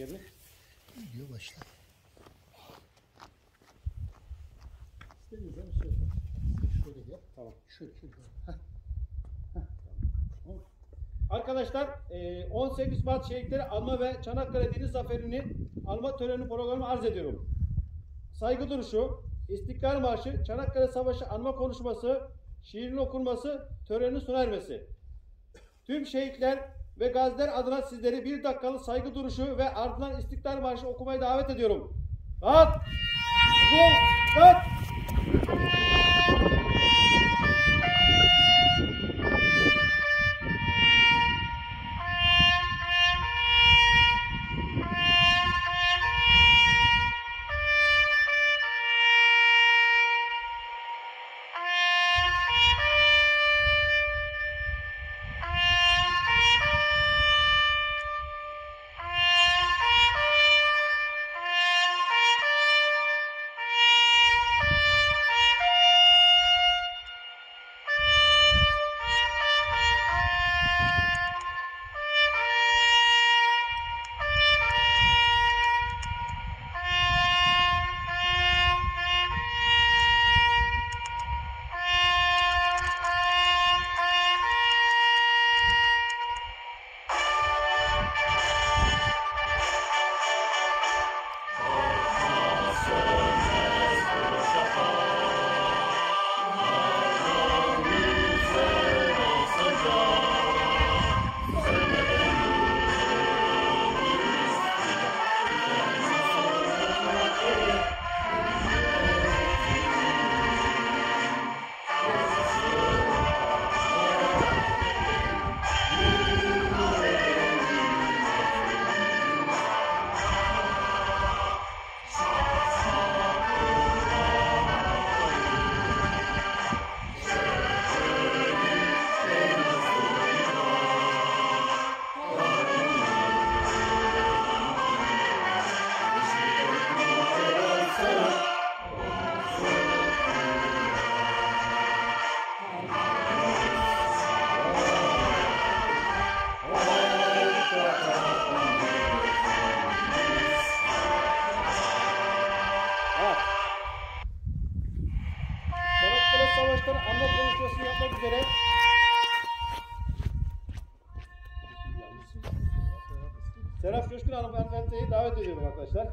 Yerini. Video başla. İstediğiniz zaman şey yapın. Şöyle gel. Tamam. Şöyle şöyle. Tamam. Arkadaşlar e, 18 Mart şehitleri alma ve Çanakkale Deniz Zaferi'ni alma töreni programı arz ediyorum. Saygı duruşu, İstiklal Marşı, Çanakkale Savaşı anma konuşması, şiirin okunması, törenin sona ermesi. Tüm şehitler ve gaziler adına sizleri bir dakikalık saygı duruşu ve ardından İstiklal Marşı okumaya davet ediyorum. At! Dur! Savaşı'nın anma konuşmasını yapmak üzere Serap Coşkun hanımefendiyi davet ediyorum arkadaşlar.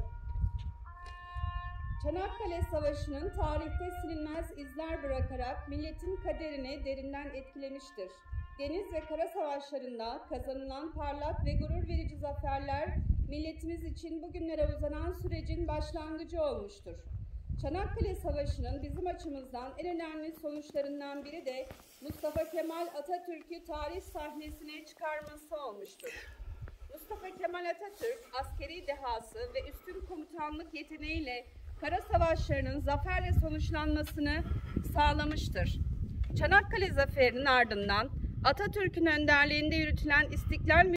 Çanakkale Savaşı'nın tarihte silinmez izler bırakarak milletin kaderini derinden etkilemiştir. Deniz ve kara savaşlarında kazanılan parlak ve gurur verici zaferler milletimiz için bugünlere uzanan sürecin başlangıcı olmuştur. Çanakkale Savaşı'nın bizim açımızdan en önemli sonuçlarından biri de Mustafa Kemal Atatürk'ü tarih sahnesine çıkarması olmuştur. Mustafa Kemal Atatürk askeri dehası ve üstün komutanlık yeteneğiyle kara savaşlarının zaferle sonuçlanmasını sağlamıştır. Çanakkale Zaferi'nin ardından Atatürk'ün önderliğinde yürütülen İstiklal